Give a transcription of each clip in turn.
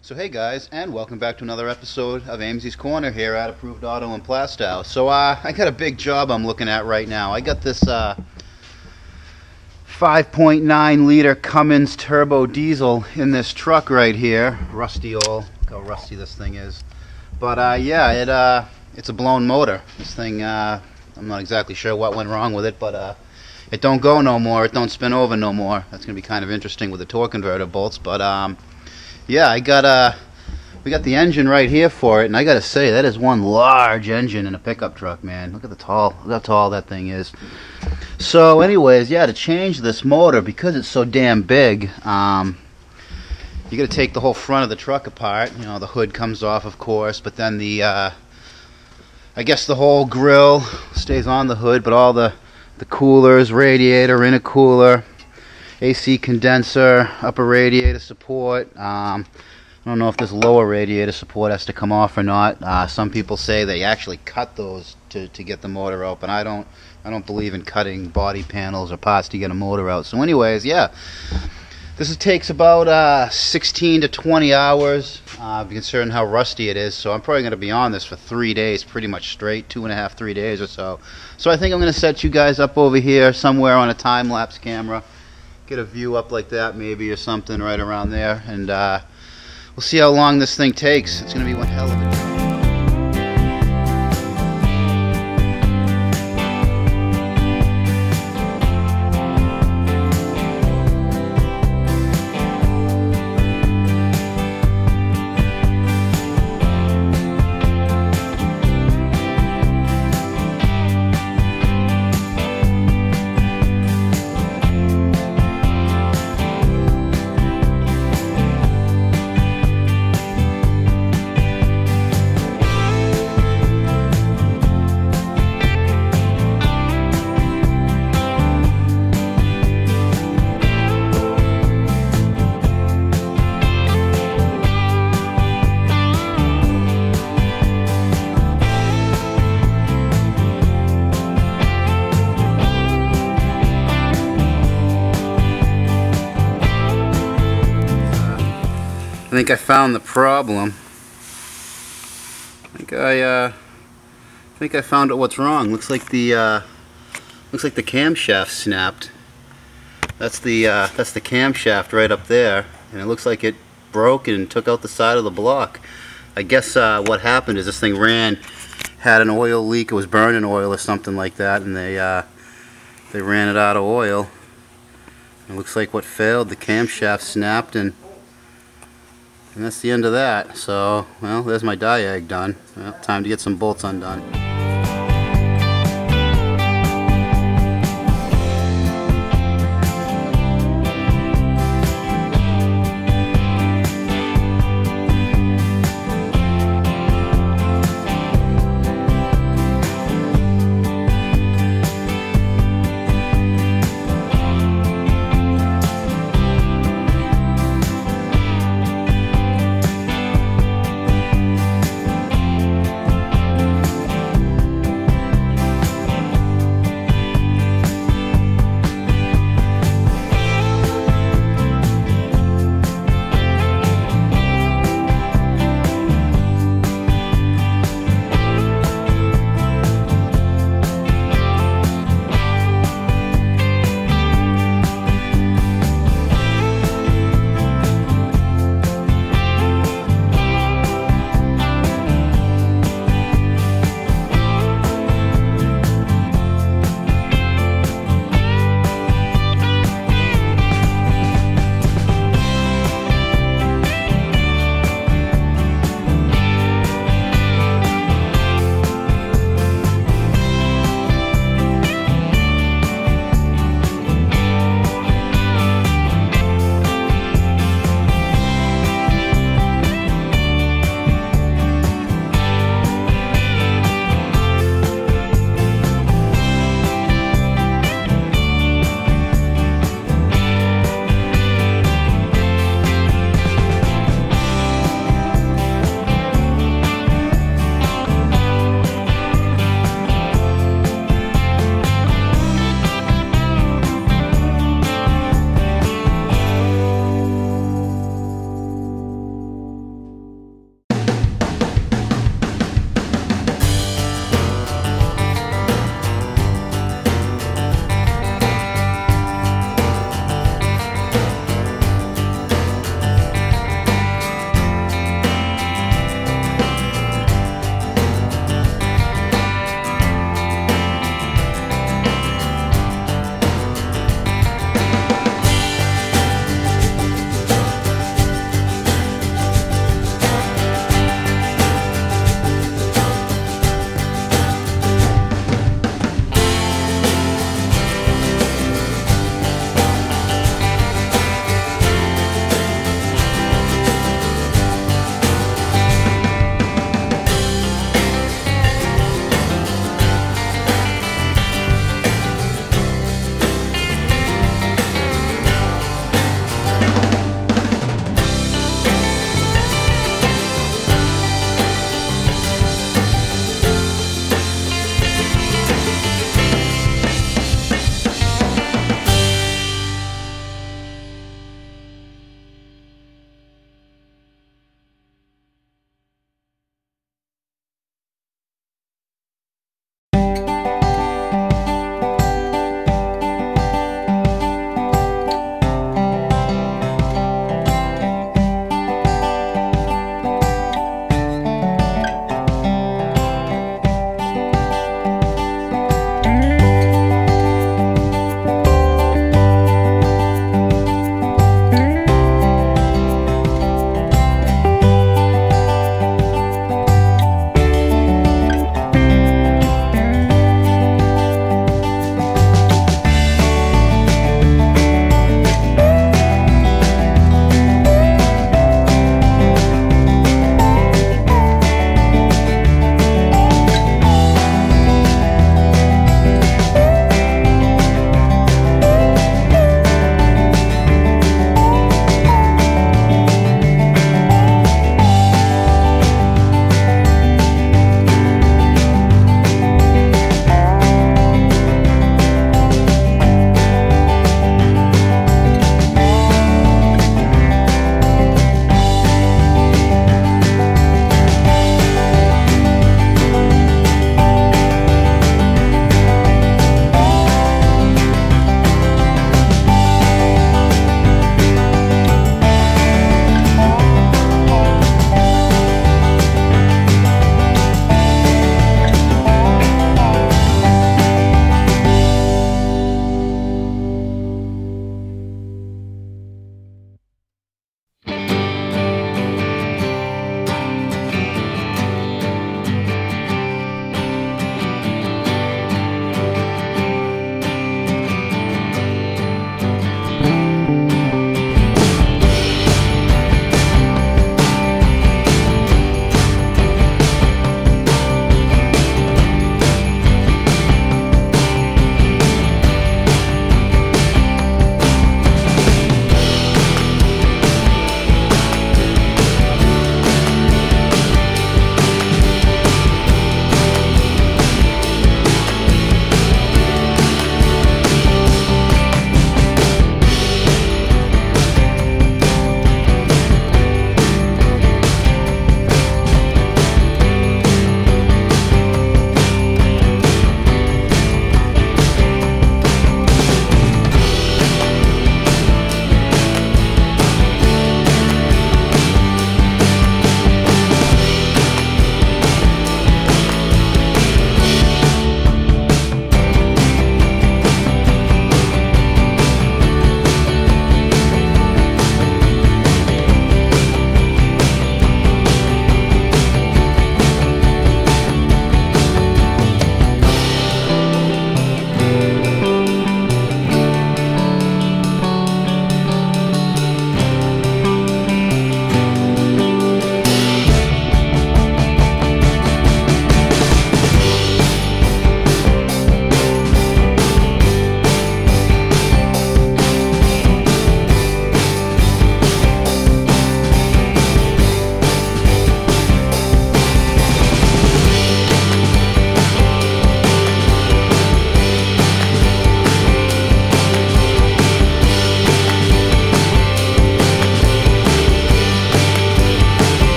So hey guys, and welcome back to another episode of Amesie's Corner here at Approved Auto and Plastow. So uh, I got a big job I'm looking at right now. I got this uh, 5.9 liter Cummins turbo diesel in this truck right here. Rusty old, look how rusty this thing is. But uh, yeah, it uh, it's a blown motor. This thing, uh, I'm not exactly sure what went wrong with it, but uh, it don't go no more. It don't spin over no more. That's gonna be kind of interesting with the torque converter bolts. But um, yeah, I got uh, we got the engine right here for it, and I gotta say that is one large engine in a pickup truck, man. Look at the tall, look how tall that thing is. So, anyways, yeah, to change this motor because it's so damn big, um, you got to take the whole front of the truck apart. You know, the hood comes off, of course, but then the, uh, I guess the whole grill stays on the hood, but all the the coolers, radiator, intercooler, AC condenser, upper radiator support. Um, I don't know if this lower radiator support has to come off or not. Uh, some people say they actually cut those to, to get the motor open. I don't I don't believe in cutting body panels or parts to get a motor out. So anyways, yeah. This takes about uh, 16 to 20 hours, uh, considering how rusty it is. So I'm probably going to be on this for three days, pretty much straight, two and a half, three days or so. So I think I'm going to set you guys up over here somewhere on a time-lapse camera. Get a view up like that maybe or something right around there. And uh, we'll see how long this thing takes. It's going to be one hell of a I think I found the problem. I think I, uh, I think I found out what's wrong. Looks like the, uh, looks like the camshaft snapped. That's the, uh, that's the camshaft right up there, and it looks like it broke and took out the side of the block. I guess uh, what happened is this thing ran, had an oil leak. It was burning oil or something like that, and they, uh, they ran it out of oil. It looks like what failed. The camshaft snapped and and that's the end of that. So, well, there's my diag done. Well, time to get some bolts undone.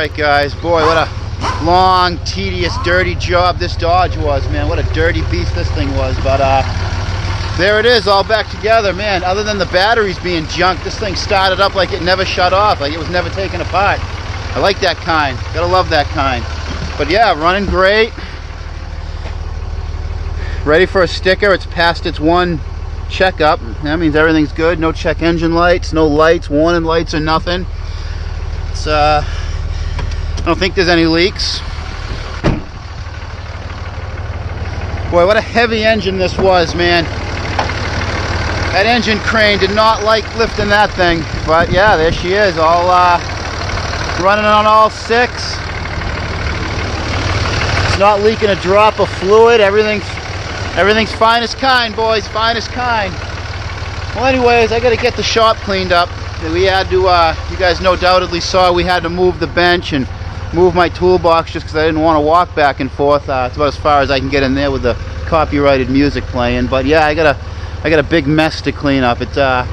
Right, guys. Boy, what a long, tedious, dirty job this Dodge was, man. What a dirty beast this thing was. But uh, there it is, all back together, man. Other than the batteries being junk, this thing started up like it never shut off, like it was never taken apart. I like that kind. Gotta love that kind. But yeah, running great. Ready for a sticker. It's past its one checkup. That means everything's good. No check engine lights, no lights, warning lights or nothing. It's uh I don't think there's any leaks. Boy, what a heavy engine this was, man. That engine crane did not like lifting that thing. But yeah, there she is, all uh, running on all six. It's not leaking a drop of fluid. Everything's everything's fine as kind, boys. Fine as kind. Well, anyways, I got to get the shop cleaned up. We had to, uh, you guys no doubtedly saw we had to move the bench and move my toolbox just because I didn't want to walk back and forth. Uh, it's about as far as I can get in there with the copyrighted music playing. But yeah, I got a, I got a big mess to clean up. It, uh,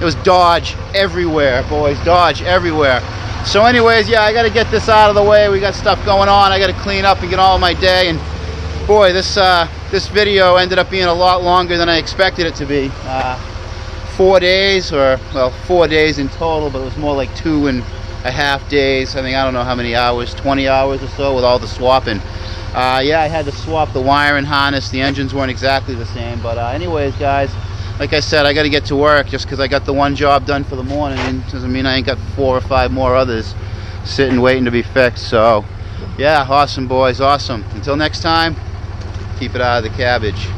it was Dodge everywhere, boys. Dodge everywhere. So anyways, yeah, I got to get this out of the way. We got stuff going on. I got to clean up and get all my day. And boy, this uh, this video ended up being a lot longer than I expected it to be. Uh, four days, or well, four days in total, but it was more like two and a half days. I think I don't know how many hours, 20 hours or so with all the swapping. Uh, yeah, I had to swap the wiring harness. The engines weren't exactly the same, but uh, anyways, guys, like I said, I got to get to work just because I got the one job done for the morning. Doesn't mean I ain't got four or five more others sitting waiting to be fixed. So, yeah, awesome, boys, awesome. Until next time, keep it out of the cabbage.